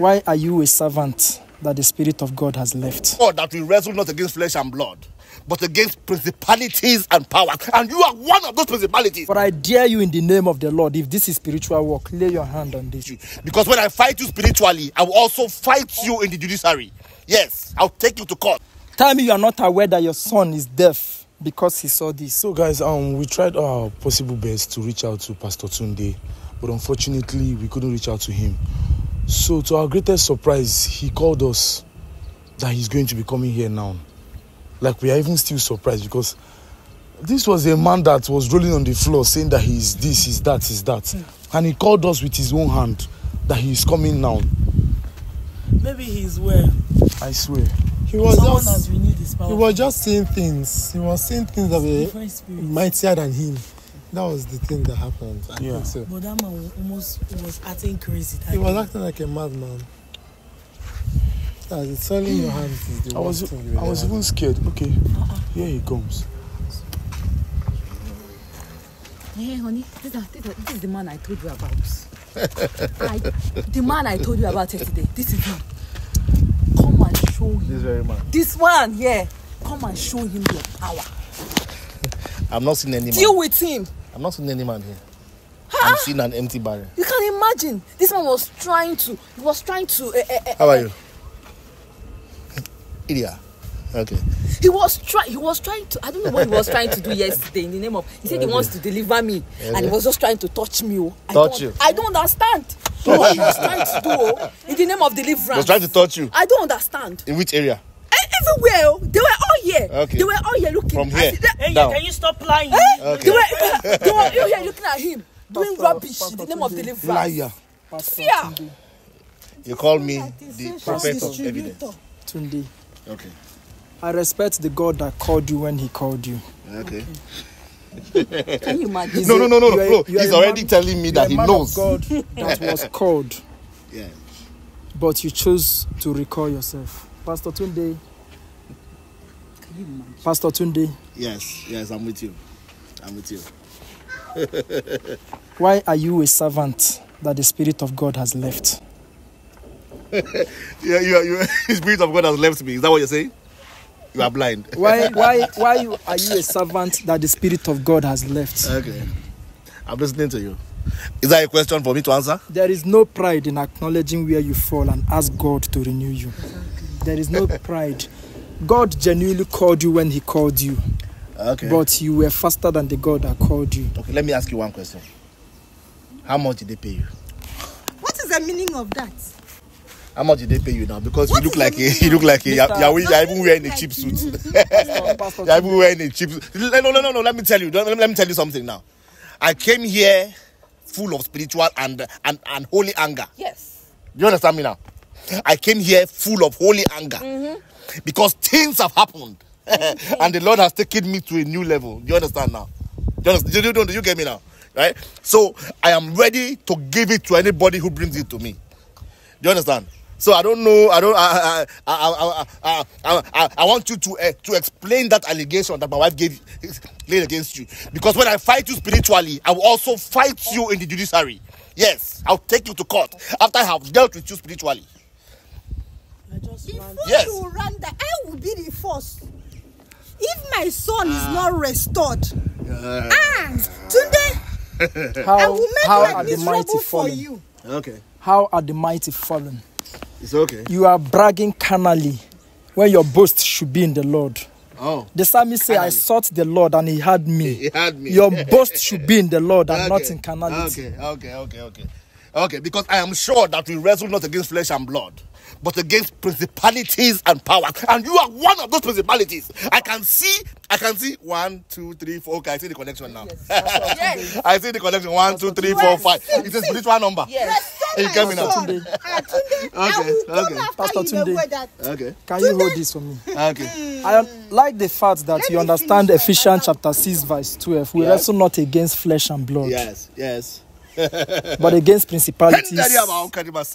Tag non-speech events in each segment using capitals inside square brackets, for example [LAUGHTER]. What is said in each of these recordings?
Why are you a servant that the Spirit of God has left? God that we wrestle not against flesh and blood, but against principalities and powers. And you are one of those principalities. For I dare you in the name of the Lord, if this is spiritual work, lay your hand on this. Because when I fight you spiritually, I will also fight you in the judiciary. Yes, I'll take you to court. Tell me you are not aware that your son is deaf because he saw this. So, guys, um, we tried our possible best to reach out to Pastor Tunde, but unfortunately, we couldn't reach out to him. So, to our greatest surprise, he called us that he's going to be coming here now. Like, we are even still surprised because this was a man that was rolling on the floor saying that he's this, he's that, he's that. Hmm. And he called us with his own hand that he's coming now. Maybe he's well. I swear. He was Someone just has renewed his he was just saying things. He was saying things that were Different spirit. mightier than him. That was the thing that happened. I Yeah. think so. But that man was almost was acting crazy. that He was acting like a madman. Yeah, it's swelling your hands is the I was, worst thing you I was even scared. Okay, uh-uh. here he comes. Hey, honey, this, is- this, this is the man I told you about. I, the man I told you about yesterday. This is him. Come and show him. This very man. This one, yeah. Come and show him your power. [LAUGHS] I'm not seeing any man. Deal with him. I'm not seeing any man here. I'm seeing an empty barrel. You can imagine. This man was trying to. He was trying to. Uh, uh, uh, How are you? Ilya. Okay. he was trying. He was trying to. I don't know what he was trying to do [LAUGHS] yesterday in the name of. He said he wants to deliver me, and he was just trying to touch me. Oh. I Touch don't, you? I don't understand. what he was trying to do oh, in the name of deliverance. He was trying to touch you. I don't understand. In which area? Everywhere, oh. they were all here. Okay. They were all here looking. From here? see that- Hey, Down. can you stop lying? Eh? Okay. They were, they were all here looking at him, [LAUGHS] doing Pastor- rubbish in the name of Tunde. deliverance. Liar. Pastor Fear. Tunde, You call me the prophet of evidence. Tunde, Okay. I respect the God that called you when he called you. Okay. [LAUGHS] Can you imagine? No, no, no, no, you no. you He's already man- telling me that he knows. God that [LAUGHS] was called, Yeah. but you chose to recall yourself. Pastor Tunde, Can you imagine? Pastor Tunde, Yes, yes, I'm with you. I'm with you. why are you a servant that the Spirit of God has left? Yeah, [LAUGHS] you, you, [LAUGHS] the spirit of God has left me. Is that what you're saying? You are blind. [LAUGHS] Why, why, why you, are you a servant that the Spirit of God has left? Okay. I'm listening to you. Is that a question for me to answer? There is no pride in acknowledging where you fall and ask God to renew you. There is no pride. God genuinely called you when He called you, Okay. but you were faster than the God that called you. okay, let me ask you one question. How much did they pay you? What is the meaning of that? How much did they pay you now? Because What you look like a, you look like a, you're, Mr. you're, you're even wearing a cheap suit. Pastor, [LAUGHS] Pastor you're even wearing a cheap suit. No, no, no, no. Let me tell you. Let me, let me tell you something now. I came here full of spiritual and and, and holy anger. Yes. Do you understand me now? I came here full of holy anger mm-hmm. Because things have happened, [LAUGHS] and the Lord has taken me to a new level. Do you understand now? Do you, understand? You, you get me now? Right? So I am ready to give it to anybody who brings it to me. Do you understand? So I don't know. I don't. I I, I, I, I, I want you to uh, to explain that allegation that my wife gave laid against you. Because when I fight you spiritually, I will also fight you in the judiciary. Yes, I'll take you to court after I have dealt with you spiritually. I just Before ran. Yes. you run that, I will be the first. If my son is not restored, ah, today [LAUGHS] I How, will make how life are the mighty miserable for fallen? you. Okay, How are the mighty fallen? it's okay. You are bragging carnally when your boast should be in the Lord. Oh, The psalmist say, I sought the Lord and he had me. [LAUGHS] he had me. Your boast should be in the Lord and [LAUGHS] not Okay, in carnality. Okay, okay, okay, okay. Okay, because I am sure that we wrestle not against flesh and blood, but against principalities and powers. And you are one of those principalities. I can see, I can see one, two, three, four. Okay, I see the connection now. Yes. [LAUGHS] I see the connection. One, two, three, four, five. It's a spiritual number. Yes. You My get me now? son. Ah, Tunde, [LAUGHS] I Okay, okay. Pastor in Tunde. Okay, Can you hold this for me? okay. I like the fact that Let you understand Ephesians chapter 6, verse 12. We Yes. wrestle not against flesh and blood, Yes, yes. [LAUGHS] but against principalities,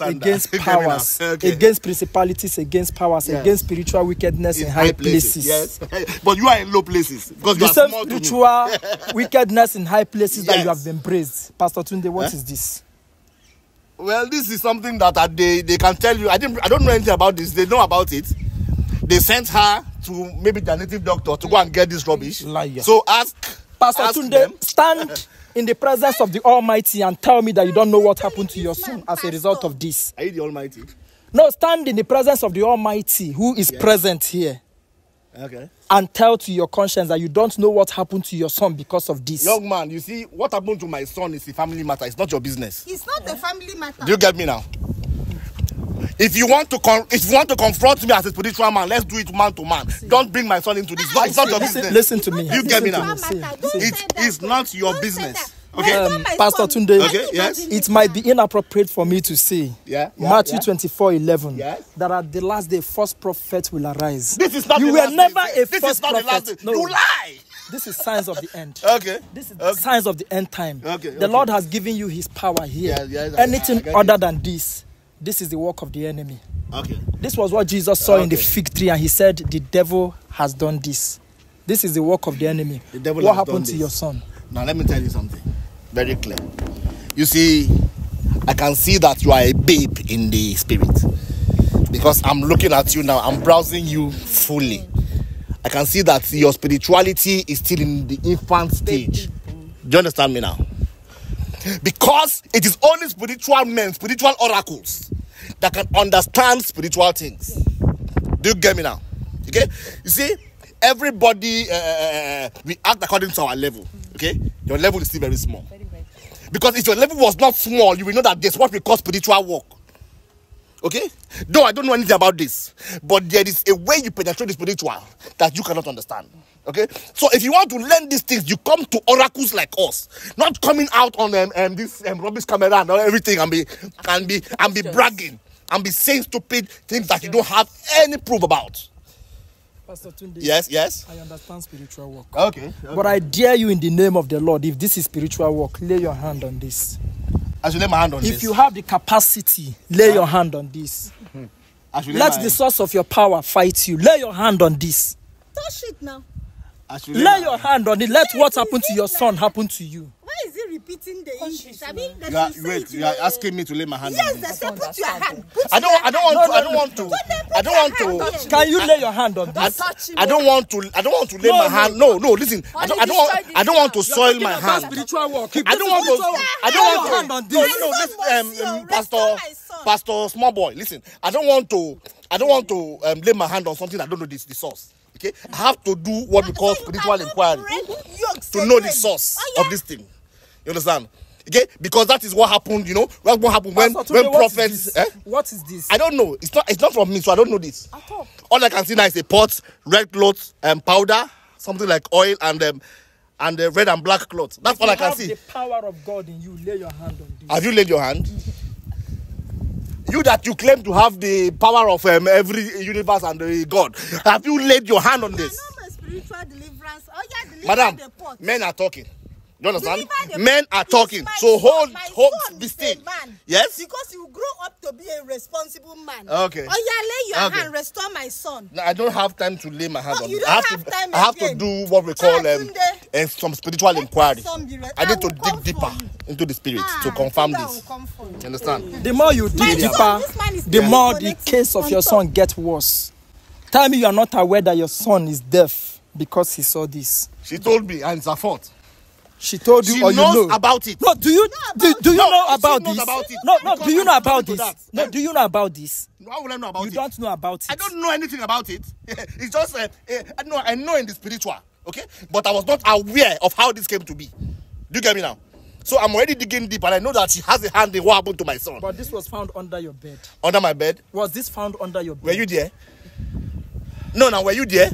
against [LAUGHS] powers, [LAUGHS] Okay. against principalities, against powers, Yes. against spiritual wickedness in, high places. Yes, but you are in low places because you The same spiritual wickedness in high places that you Yes. have been praised. Pastor Tunde, what is this? Well, this is something that uh, they they can tell you. I didn't. I don't know anything about this. They know about it. They sent her to maybe the native doctor to go and get this rubbish. Liar. So ask Pastor ask Tunde, them. stand in the presence of the Almighty and tell me that you don't know what happened to your son as a result of this. Are you the Almighty? No, stand in the presence of the Almighty who is present here Okay. and tell to your conscience that you don't know what happened to your son because of this. Young man, you see what happened to my son is a family matter. It's not your business. It's not a family matter. Do you get me now? If you want to con- if you want to confront me as a spiritual man, let's do it man to man. Don't bring my son into this. It's not your business. listen to me. You get me now? to me. matter. See, Don't see. It say that. is not your Don't business. Okay. Um, Pastor Tunde, Okay, yes. it might be inappropriate for me to say Yeah, yeah, Matthew yeah. 24 11 Yes. that at the last day, false prophet will arise. This is not you the were never day. a This false is not prophet. the last day. No. You lie. This is signs of the end. [LAUGHS] Okay. This is Okay. signs of the end time. Okay, The okay. Lord has given you his power here. Yeah, yeah, Anything other it. than this, this is the work of the enemy. Okay. This was what Jesus saw in the fig tree, and he said, The devil has done this. This is the work of the enemy. The devil what has done happened to this. your son? Now let me tell you something. Very clear. You see, I can see that you are a babe in the spirit. Because I'm looking at you now, I'm browsing you fully. I can see that your spirituality is still in the infant stage. Do you understand me now? Because it is only spiritual men, spiritual oracles that can understand spiritual things. Do you get me now? Okay? You see, everybody uh, we act according to our level. Okay? Your level is still very small. Because if your level was not small, you will know that there's what we call spiritual work. Okay? Though I don't know anything about this, but there is a way you penetrate the spiritual that you cannot understand. Okay? So if you want to learn these things, you come to oracles like us, not coming out on um, um, this um, rubbish camera and everything and be and be and be bragging and be saying stupid things that you don't have any proof about. Pastor Tunde, Yes, yes. I understand spiritual work. Okay. But I dare you in the name of the Lord, if this is spiritual work, lay your hand on this. I should lay my hand on If this. If you have the capacity, lay your hand on this. I should lay Let my- the source of your power fight you. Lay your hand on this. Touch it now. I should Lay my- your hand on it. Let what happened to your son happen to you. Why is he repeating the English? I mean, that You are, wait, you are asking me to lay my hand Yes, on they this. say put your hand. Put I don't. I don't hand. want to. I don't want to. I don't want put your hand to. Can you lay your hand on I, this? I don't want to. I don't want to lay my hand. No, no. Listen. I don't. I don't want. I don't want to soil my hand. Spiritual work. I don't want to. I don't your want hand on this. no, no. My Listen, um, was here. um, Restore Pastor. Pastor, small boy. Listen. I don't want to. I don't want to um, lay my hand on something I don't know this the source. Okay. I have to do what we call spiritual inquiry to know the source Oh, yeah. of this thing. You understand? Okay, because that is what happened. You know, that's what happened when Pastor when Tunde, what is prophets. this? Eh? What is this? I don't know. It's not. It's not from me, so I don't know this. At all. All I can see now is a pot, red cloth, um, powder, something like oil, and um, and uh, red and black cloth. That's all you I can have see. the power of God in you. Lay your hand on this. Have you laid your hand? You that you claim to have the power of um, every universe and uh, God, have you laid your hand on this? I this? know my spiritual deliverance. Oh yeah, deliver Madam, the pot. men are talking. You understand? Men are talking. So hold, hold, be still. man. Yes. Because you grow up to be a responsible man. Okay. Oh yeah, lay your Okay. hand, restore my son. No, I don't have time to lay my hand Oh, on you don't I have, have to, time I have to do what we call Ah, um, uh, some spiritual Let inquiry. re- I need to dig deeper you. into the spirit Ah, to confirm this. you. You understand? The more you dig My deeper, the more the case of your son gets worse. Tell me you are not aware that your son is deaf because he saw this. She told me, and it's her fault. She told you She or you knows know. about it. No, do you do, do you No, know about this? about it. No, no, do you know about this? No, do you know about this? How will I know about You it? don't know about it. I don't know anything about it. [LAUGHS] it's just, uh, uh, I know, I know in the spiritual, okay? But I was not aware of how this came to be. Do you get me now? So I'm already digging deep, and I know that she has a hand in what happened to my son But this was found under your bed. under my bed. Was this found under your bed? Were you there? No, now were you there?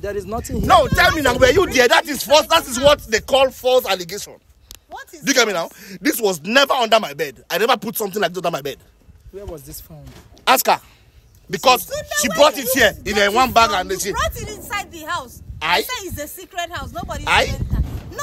There is nothing here. No, tell me now, were you there? That is false. That is what they call false allegation. What is Do you get me now? This was never under my bed. I never put something like this under my bed. Where was this found? Ask her. Because Tunde, she brought it here in a one bag and she. brought it inside the house. I? Say it's a secret house. Nobody I? No,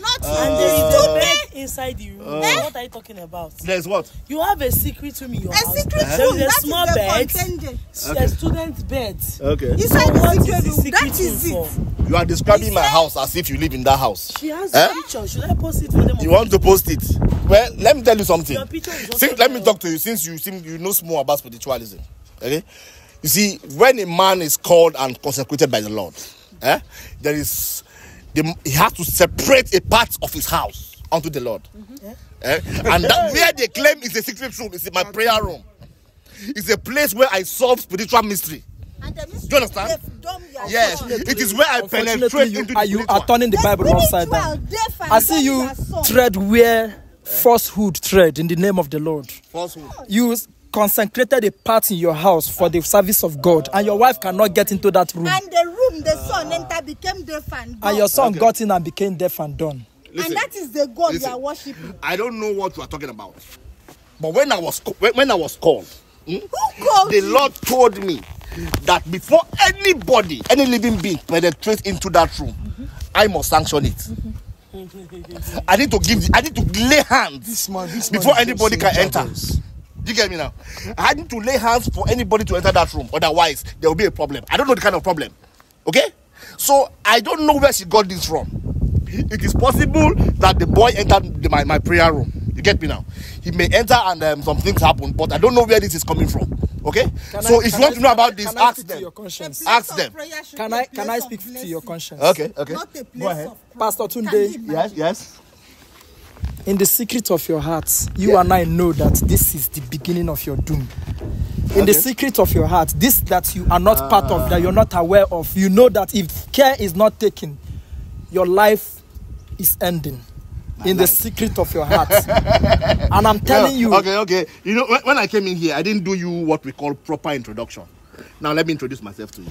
not And you. there is a Tunde, bed inside the room. What are you talking about? There's what? You have a secret room in your a house. secret There room. is a That small is bed. the container. A student bed. Okay. Inside What the is secret the room. secret That is room it. for? You are describing my house as if you live in that house. She has Eh? a picture. Should I post it for them? You want to post it? Well, let me tell you something. Your picture is also Since, let me talk to you since you seem you know more about spiritualism. Okay? You see, when a man is called and consecrated by the Lord, eh, there is the, he has to separate a part of his house unto the Lord. Eh? And that where they claim is a secret room is in my prayer room. It's a place where I solve spiritual mystery. And the mystery Do you understand? Yes, it is where I penetrate you, into are, the you are turning the The Bible upside down. I see you tread where falsehood tread in the name of the Lord. Falsehood. You consecrated a part in your house for the service of God, and your wife cannot get into that room. And the room the son entered became deaf and dumb. And your son Okay. got in and became deaf and dumb. Listen. and that is the God Listen. you are worshiping. I don't know what you are talking about. But when I was when, when I was called, hmm, Who called the you? Lord told me that before anybody, any living being penetrates into that room, I must sanction it. I need to give. The, I need to lay hands This man, this man before anybody can enter. Do you get me now? I need to lay hands for anybody to enter that room. Otherwise, there will be a problem. I don't know the kind of problem. Okay? So I don't know where she got this from. It is possible that the boy entered the, my, my prayer room. You get me now? He may enter and um, some things happen, but I don't know where this is coming from. Okay? Can so I- if you want I- to know about this, ask them. your conscience? Ask them. Can be I a can I speak to your conscience? Okay, okay. Not place Go ahead. of Pastor Can Tunde, Yes, yes. in the secret of your heart, you and I know that this is the beginning of your doom. In the secret of your heart, this that you are not part of, that you're not aware of, you know that if care is not taken, your life is ending. in the secret of your heart. [LAUGHS] and I'm telling you, Okay, okay. You know, when, when I came in here, I didn't do you what we call proper introduction. Now let me introduce myself to you.